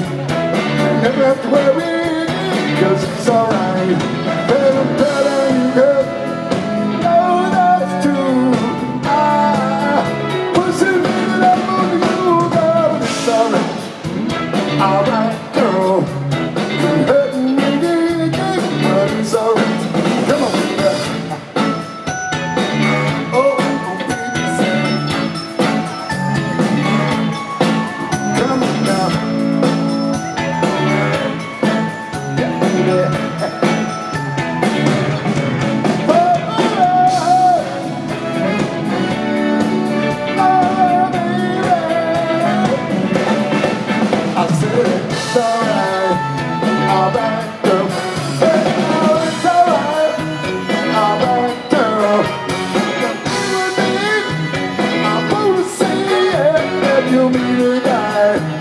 alright. Never worry, cause it's alright. Better, better you get. know that's true. Ah, pushing it up on you, but it's alright. Alright, girl. You're hurting me, but it's alright. you'll be the guy